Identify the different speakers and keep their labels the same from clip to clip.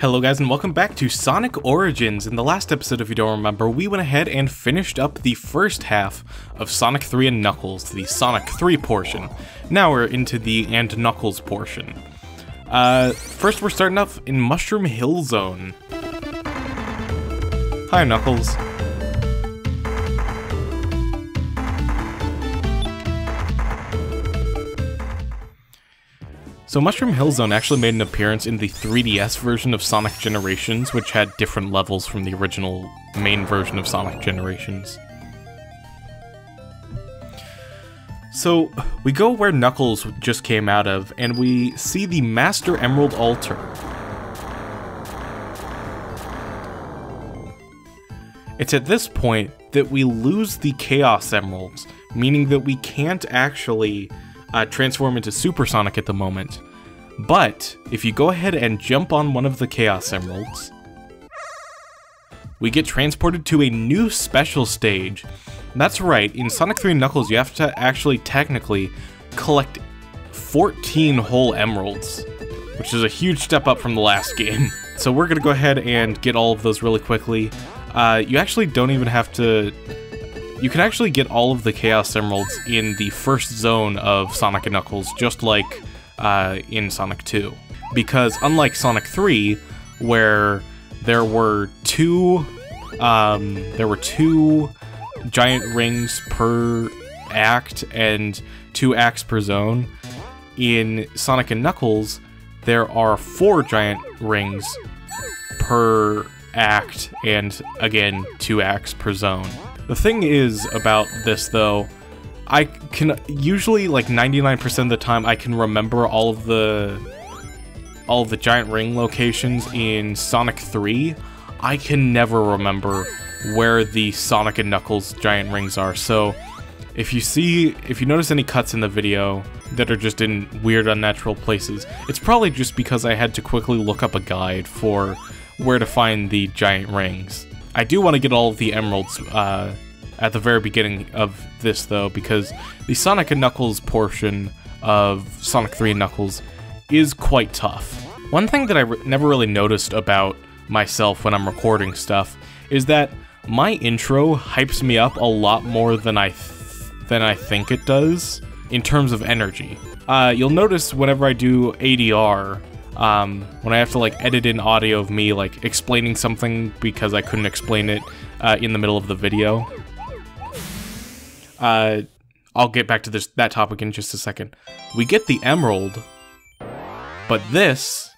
Speaker 1: Hello guys and welcome back to Sonic Origins. In the last episode, if you don't remember, we went ahead and finished up the first half of Sonic 3 and Knuckles, the Sonic 3 portion. Now we're into the and Knuckles portion. Uh, first we're starting off in Mushroom Hill Zone. Hi Knuckles. So Mushroom Hill Zone actually made an appearance in the 3DS version of Sonic Generations, which had different levels from the original main version of Sonic Generations. So, we go where Knuckles just came out of, and we see the Master Emerald Altar. It's at this point that we lose the Chaos Emeralds, meaning that we can't actually uh, transform into Supersonic at the moment. But if you go ahead and jump on one of the Chaos Emeralds, we get transported to a new special stage. That's right, in Sonic 3 Knuckles, you have to actually technically collect 14 whole emeralds, which is a huge step up from the last game. So we're gonna go ahead and get all of those really quickly. Uh, you actually don't even have to you can actually get all of the Chaos Emeralds in the first zone of Sonic and Knuckles, just like uh, in Sonic 2. Because unlike Sonic 3, where there were two, um, there were two giant rings per act and two acts per zone, in Sonic and Knuckles, there are four giant rings per act and again two acts per zone. The thing is about this though, I can usually like 99% of the time I can remember all of the all of the giant ring locations in Sonic 3. I can never remember where the Sonic and Knuckles giant rings are. So if you see if you notice any cuts in the video that are just in weird unnatural places, it's probably just because I had to quickly look up a guide for where to find the giant rings. I do want to get all of the emeralds uh, at the very beginning of this, though, because the Sonic and Knuckles portion of Sonic 3 and Knuckles is quite tough. One thing that I re never really noticed about myself when I'm recording stuff is that my intro hypes me up a lot more than I than I think it does in terms of energy. Uh, you'll notice whenever I do ADR, um, when I have to like edit in audio of me like explaining something because I couldn't explain it uh, in the middle of the video. Uh, I'll get back to this that topic in just a second. We get the emerald, but this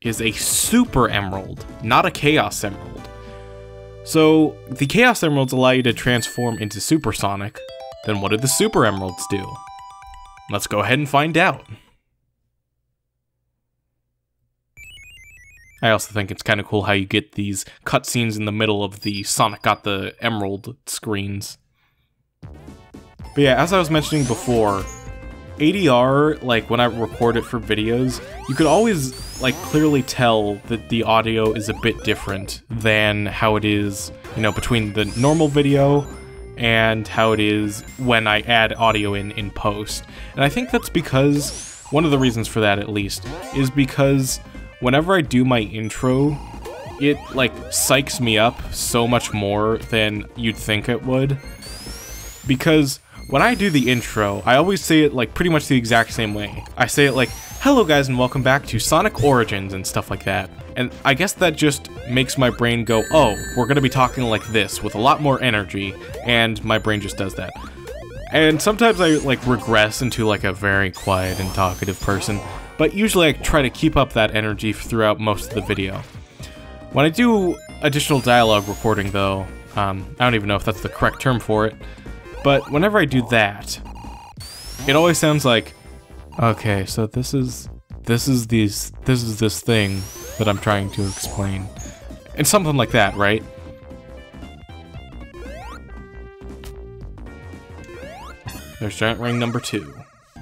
Speaker 1: is a super emerald, not a chaos emerald. So the chaos emeralds allow you to transform into supersonic. Then what did the super emeralds do? Let's go ahead and find out. I also think it's kind of cool how you get these cutscenes in the middle of the Sonic got the Emerald screens. But yeah, as I was mentioning before, ADR, like when I record it for videos, you could always like clearly tell that the audio is a bit different than how it is, you know, between the normal video and how it is when I add audio in in post. And I think that's because, one of the reasons for that at least, is because whenever I do my intro, it like psychs me up so much more than you'd think it would. Because when I do the intro, I always say it like pretty much the exact same way. I say it like, hello guys and welcome back to Sonic Origins and stuff like that. And I guess that just makes my brain go, oh, we're gonna be talking like this with a lot more energy, and my brain just does that. And sometimes I like regress into like a very quiet and talkative person, but usually I try to keep up that energy throughout most of the video. When I do additional dialogue recording though, um, I don't even know if that's the correct term for it, but whenever I do that, it always sounds like, okay, so this is, this is these, this is this thing that I'm trying to explain. And something like that, right? There's giant ring number two.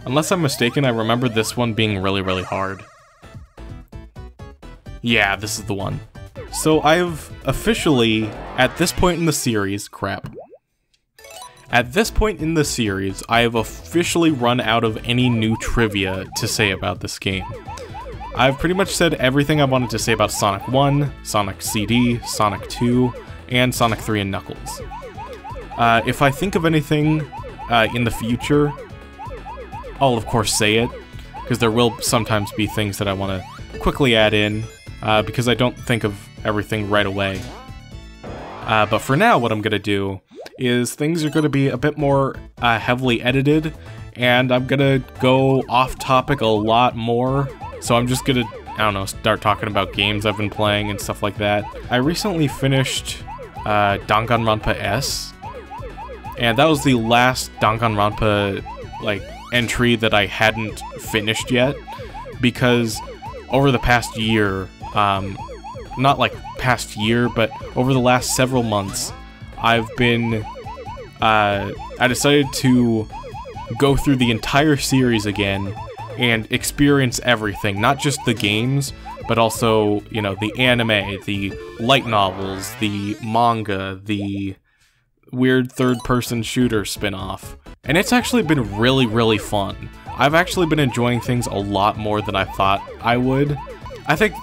Speaker 1: Unless I'm mistaken, I remember this one being really, really hard. Yeah, this is the one. So I've officially, at this point in the series, crap. At this point in the series, I have officially run out of any new trivia to say about this game. I've pretty much said everything I wanted to say about Sonic 1, Sonic CD, Sonic 2, and Sonic 3 and Knuckles. Uh, if I think of anything uh, in the future, I'll of course say it, because there will sometimes be things that I want to quickly add in, uh, because I don't think of everything right away. Uh, but for now, what I'm going to do is things are going to be a bit more uh, heavily edited, and I'm going to go off topic a lot more. So I'm just going to, I don't know, start talking about games I've been playing and stuff like that. I recently finished uh, Danganronpa S, and that was the last Danganronpa like entry that I hadn't finished yet because over the past year, um, not like past year, but over the last several months, I've been, uh, I decided to go through the entire series again and experience everything, not just the games, but also, you know, the anime, the light novels, the manga, the weird third-person shooter spin-off. And it's actually been really, really fun. I've actually been enjoying things a lot more than I thought I would. I think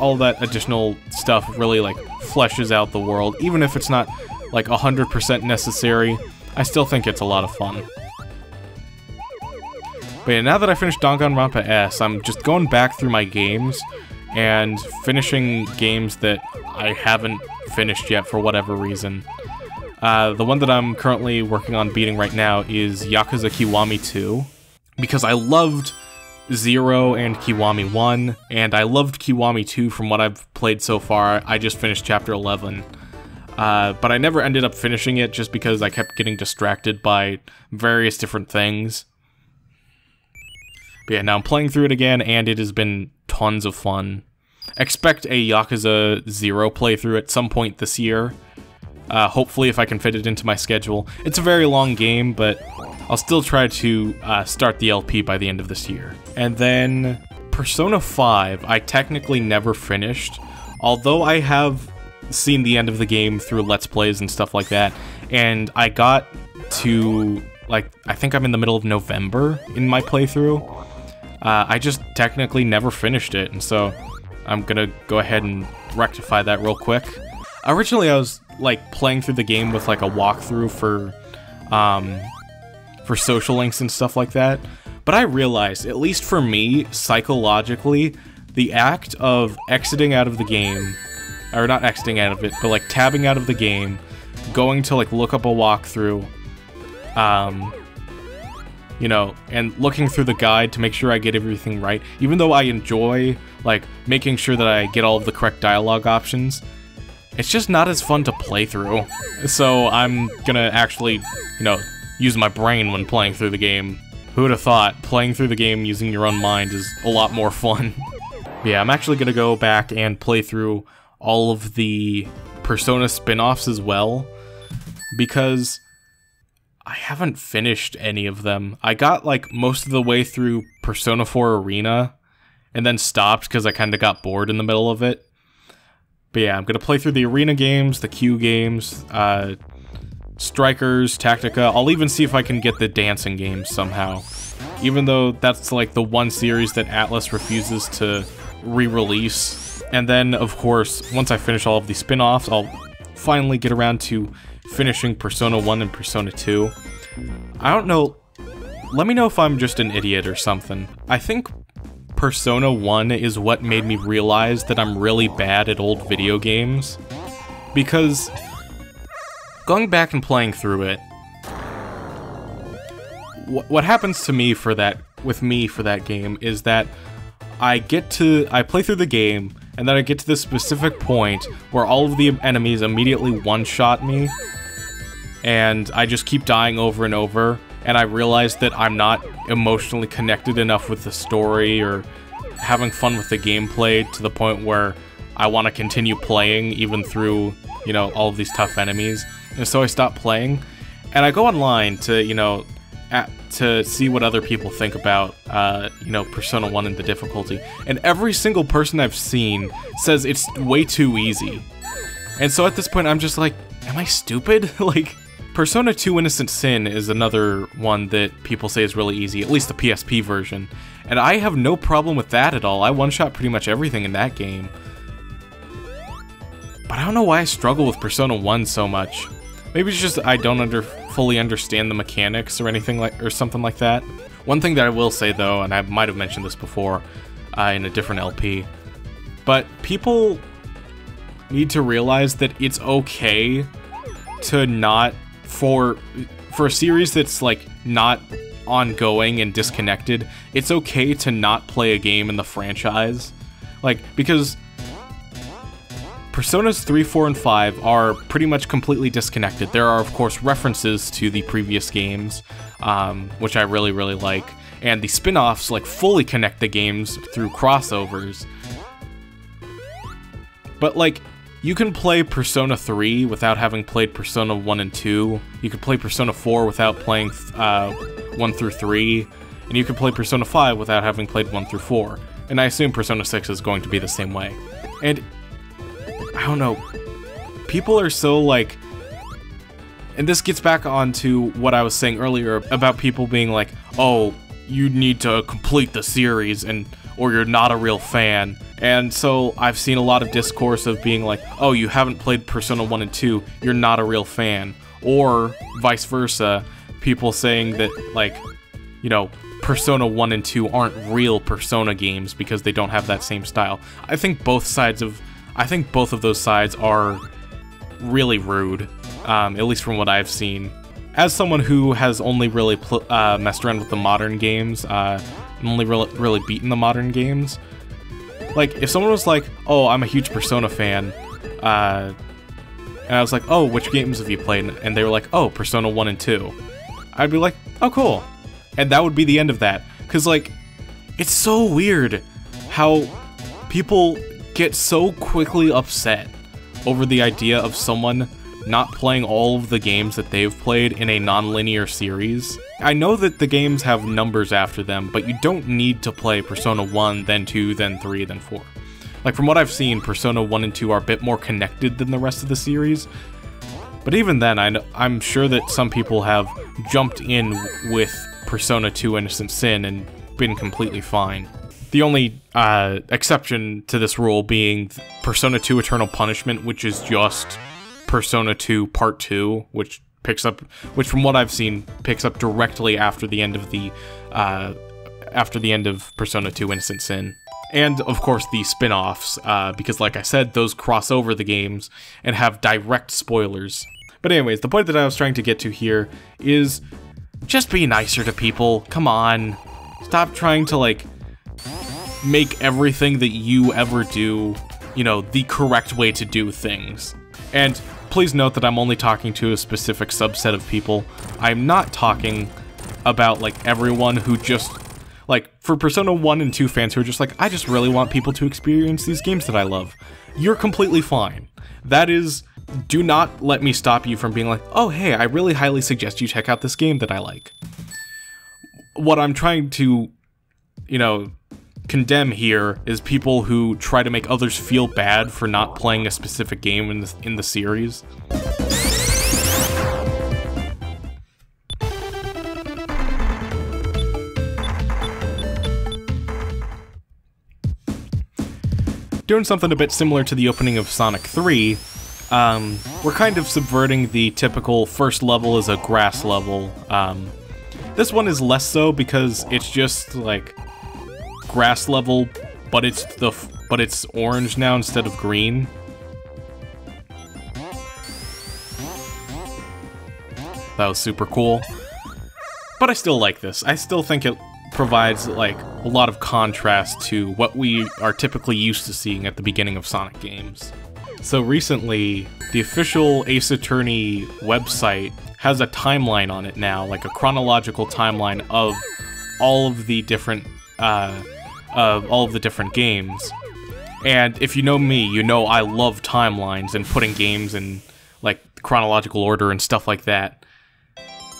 Speaker 1: all that additional stuff really, like, fleshes out the world, even if it's not like 100% necessary, I still think it's a lot of fun. But yeah, now that I finished Danganronpa S, I'm just going back through my games and finishing games that I haven't finished yet for whatever reason. Uh, the one that I'm currently working on beating right now is Yakuza Kiwami 2, because I loved Zero and Kiwami 1, and I loved Kiwami 2 from what I've played so far. I just finished Chapter 11. Uh, but I never ended up finishing it just because I kept getting distracted by various different things. But yeah, now I'm playing through it again, and it has been tons of fun. Expect a Yakuza 0 playthrough at some point this year. Uh, hopefully, if I can fit it into my schedule. It's a very long game, but I'll still try to uh, start the LP by the end of this year. And then Persona 5, I technically never finished, although I have seen the end of the game through Let's Plays and stuff like that, and I got to, like, I think I'm in the middle of November in my playthrough. Uh, I just technically never finished it, and so I'm gonna go ahead and rectify that real quick. Originally, I was, like, playing through the game with, like, a walkthrough for, um, for social links and stuff like that, but I realized, at least for me, psychologically, the act of exiting out of the game or not exiting out of it, but like tabbing out of the game, going to like look up a walkthrough, um, you know, and looking through the guide to make sure I get everything right. Even though I enjoy like making sure that I get all of the correct dialogue options, it's just not as fun to play through. So I'm gonna actually, you know, use my brain when playing through the game. Who would have thought playing through the game using your own mind is a lot more fun? yeah, I'm actually gonna go back and play through all of the Persona spin-offs as well because I haven't finished any of them. I got like most of the way through Persona 4 Arena and then stopped because I kind of got bored in the middle of it. But yeah, I'm going to play through the Arena games, the Q games, uh, Strikers, Tactica. I'll even see if I can get the dancing games somehow. Even though that's like the one series that Atlus refuses to re-release and then, of course, once I finish all of the spin-offs, I'll finally get around to finishing Persona 1 and Persona 2. I don't know, let me know if I'm just an idiot or something. I think Persona 1 is what made me realize that I'm really bad at old video games. Because going back and playing through it, what happens to me for that, with me for that game, is that I get to, I play through the game, and then I get to this specific point where all of the enemies immediately one-shot me, and I just keep dying over and over, and I realize that I'm not emotionally connected enough with the story or having fun with the gameplay to the point where I want to continue playing even through, you know, all of these tough enemies. And so I stop playing, and I go online to, you know, at, to see what other people think about, uh, you know, Persona 1 and the difficulty. And every single person I've seen says it's way too easy. And so at this point, I'm just like, am I stupid? like, Persona 2 Innocent Sin is another one that people say is really easy, at least the PSP version. And I have no problem with that at all. I one-shot pretty much everything in that game. But I don't know why I struggle with Persona 1 so much. Maybe it's just I don't under fully understand the mechanics or anything like or something like that. One thing that I will say though, and I might have mentioned this before uh, in a different LP, but people need to realize that it's okay to not for for a series that's like not ongoing and disconnected, it's okay to not play a game in the franchise. Like because Personas 3, 4, and 5 are pretty much completely disconnected. There are, of course, references to the previous games, um, which I really, really like. And the spin offs, like, fully connect the games through crossovers. But, like, you can play Persona 3 without having played Persona 1 and 2. You can play Persona 4 without playing uh, 1 through 3. And you can play Persona 5 without having played 1 through 4. And I assume Persona 6 is going to be the same way. And I don't know. People are so like and this gets back onto what I was saying earlier about people being like, "Oh, you need to complete the series and or you're not a real fan." And so I've seen a lot of discourse of being like, "Oh, you haven't played Persona 1 and 2, you're not a real fan." Or vice versa, people saying that like, you know, Persona 1 and 2 aren't real Persona games because they don't have that same style. I think both sides of I think both of those sides are really rude, um, at least from what I've seen. As someone who has only really uh, messed around with the modern games, uh, only really, really beaten the modern games, like, if someone was like, oh, I'm a huge Persona fan, uh, and I was like, oh, which games have you played? And they were like, oh, Persona 1 and 2. I'd be like, oh, cool. And that would be the end of that. Because, like, it's so weird how people get so quickly upset over the idea of someone not playing all of the games that they've played in a non-linear series. I know that the games have numbers after them, but you don't need to play Persona 1, then 2, then 3, then 4. Like, from what I've seen, Persona 1 and 2 are a bit more connected than the rest of the series. But even then, I am sure that some people have jumped in with Persona 2 Innocent Sin and been completely fine. The only uh, exception to this rule being Persona 2 Eternal Punishment, which is just Persona 2 Part 2, which picks up, which from what I've seen, picks up directly after the end of the, uh, after the end of Persona 2 Innocent Sin. And, of course, the spin-offs, uh, because like I said, those cross over the games and have direct spoilers. But anyways, the point that I was trying to get to here is just be nicer to people. Come on. Stop trying to, like, make everything that you ever do, you know, the correct way to do things. And please note that I'm only talking to a specific subset of people. I'm not talking about, like, everyone who just... Like, for Persona 1 and 2 fans who are just like, I just really want people to experience these games that I love. You're completely fine. That is... Do not let me stop you from being like, oh, hey, I really highly suggest you check out this game that I like. What I'm trying to, you know, condemn here is people who try to make others feel bad for not playing a specific game in the, in the series. Doing something a bit similar to the opening of Sonic 3, um, we're kind of subverting the typical first level as a grass level. Um, this one is less so because it's just like grass level, but it's the but it's orange now instead of green. That was super cool. But I still like this. I still think it provides like a lot of contrast to what we are typically used to seeing at the beginning of Sonic games. So recently, the official Ace Attorney website has a timeline on it now, like a chronological timeline of all of the different uh, of all of the different games. And if you know me, you know I love timelines and putting games in like chronological order and stuff like that.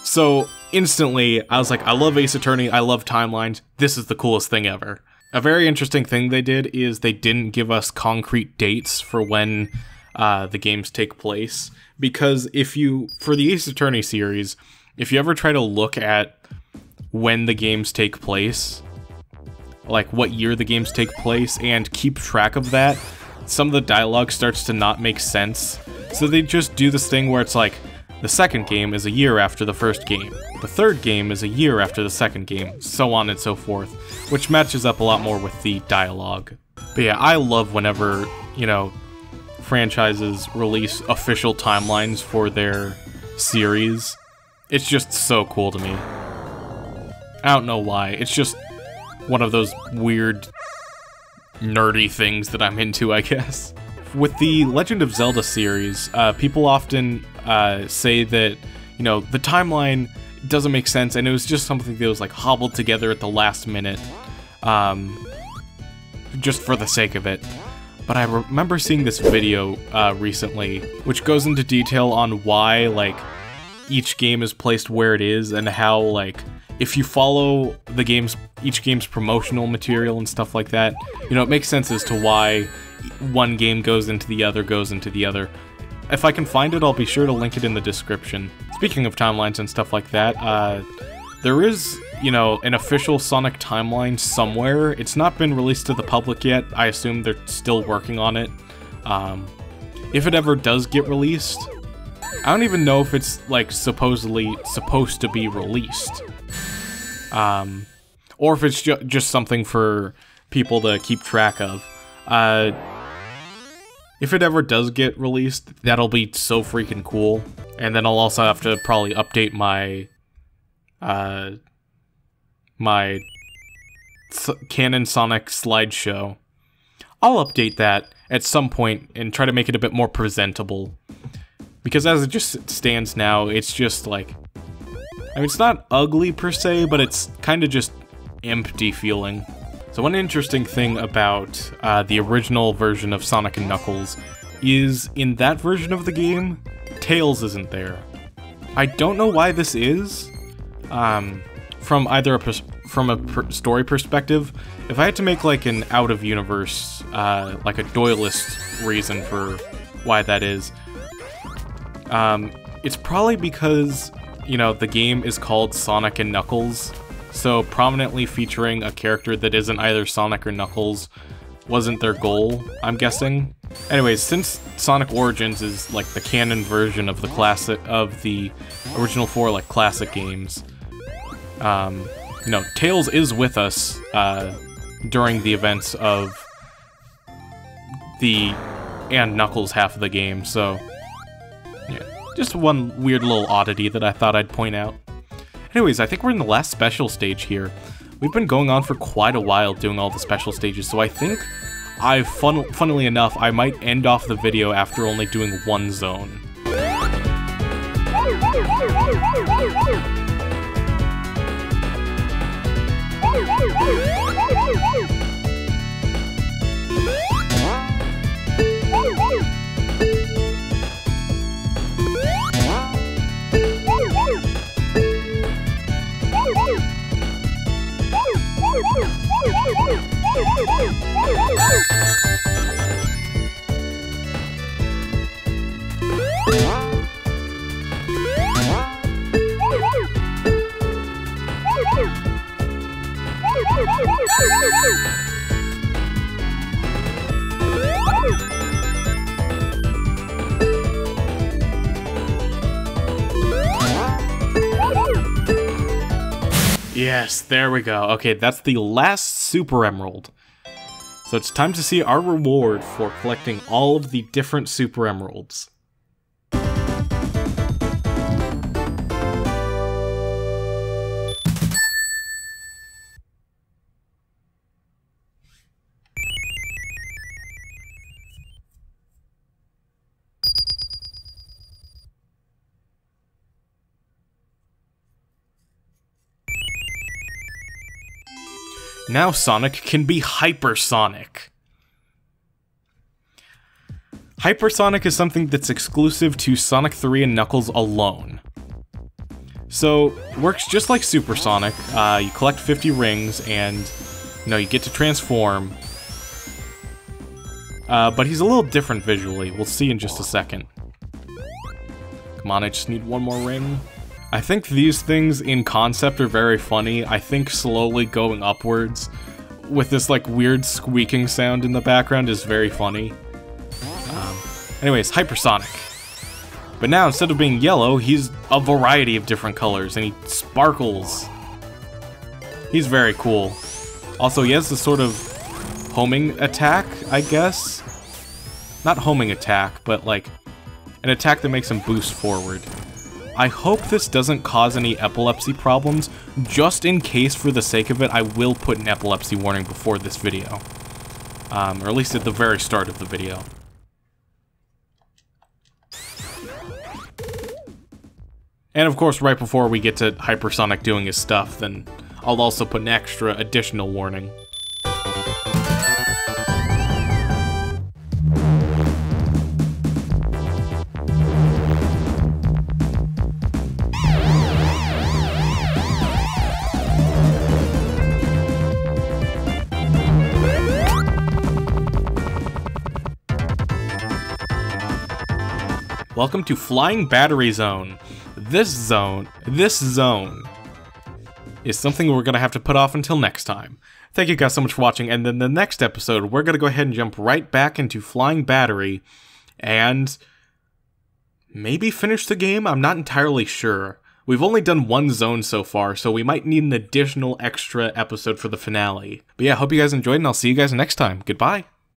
Speaker 1: So instantly, I was like, I love Ace Attorney, I love timelines, this is the coolest thing ever. A very interesting thing they did is they didn't give us concrete dates for when uh, the games take place. Because if you, for the Ace Attorney series, if you ever try to look at when the games take place, like what year the games take place and keep track of that, some of the dialogue starts to not make sense. So they just do this thing where it's like, the second game is a year after the first game. The third game is a year after the second game, so on and so forth, which matches up a lot more with the dialogue. But yeah, I love whenever, you know, franchises release official timelines for their series. It's just so cool to me. I don't know why. It's just one of those weird, nerdy things that I'm into, I guess. With the Legend of Zelda series, uh, people often uh, say that, you know, the timeline doesn't make sense and it was just something that was like hobbled together at the last minute, um, just for the sake of it. But I remember seeing this video uh, recently, which goes into detail on why, like, each game is placed where it is and how, like, if you follow the game's each game's promotional material and stuff like that, you know, it makes sense as to why one game goes into the other goes into the other. If I can find it, I'll be sure to link it in the description. Speaking of timelines and stuff like that, uh, there is, you know, an official Sonic timeline somewhere. It's not been released to the public yet. I assume they're still working on it. Um, if it ever does get released, I don't even know if it's, like, supposedly supposed to be released. Um, or if it's ju just something for people to keep track of. Uh, if it ever does get released, that'll be so freaking cool. And then I'll also have to probably update my, uh, my Canon Sonic slideshow. I'll update that at some point and try to make it a bit more presentable. Because as it just stands now, it's just like I mean, it's not ugly per se, but it's kind of just empty feeling. So one interesting thing about uh, the original version of Sonic and Knuckles is in that version of the game, Tails isn't there. I don't know why this is. Um, from either a from a per story perspective, if I had to make like an out of universe, uh, like a Doyleist reason for why that is, um, it's probably because you know, the game is called Sonic and Knuckles, so prominently featuring a character that isn't either Sonic or Knuckles wasn't their goal, I'm guessing. Anyways, since Sonic Origins is like the canon version of the classic of the original four like classic games, um, you know, Tails is with us uh, during the events of the and Knuckles half of the game, so just one weird little oddity that I thought I'd point out. Anyways, I think we're in the last special stage here. We've been going on for quite a while doing all the special stages, so I think I, fun funnily enough, I might end off the video after only doing one zone. Yes, there we go. Okay, that's the last Super Emerald. So it's time to see our reward for collecting all of the different Super Emeralds. Now Sonic can be hypersonic. Hypersonic is something that's exclusive to Sonic 3 and Knuckles alone. So, works just like Supersonic. Uh, you collect 50 rings and, you know, you get to transform. Uh, but he's a little different visually. We'll see in just a second. Come on, I just need one more ring. I think these things in concept are very funny. I think slowly going upwards with this like weird squeaking sound in the background is very funny. Um, anyways, hypersonic. But now instead of being yellow, he's a variety of different colors and he sparkles. He's very cool. Also, he has this sort of homing attack, I guess. Not homing attack, but like an attack that makes him boost forward. I hope this doesn't cause any epilepsy problems. Just in case, for the sake of it, I will put an epilepsy warning before this video. Um, or at least at the very start of the video. And of course, right before we get to Hypersonic doing his stuff, then I'll also put an extra additional warning. Welcome to Flying Battery Zone. This zone, this zone, is something we're going to have to put off until next time. Thank you guys so much for watching, and then the next episode, we're going to go ahead and jump right back into Flying Battery, and maybe finish the game? I'm not entirely sure. We've only done one zone so far, so we might need an additional extra episode for the finale. But yeah, hope you guys enjoyed, and I'll see you guys next time. Goodbye.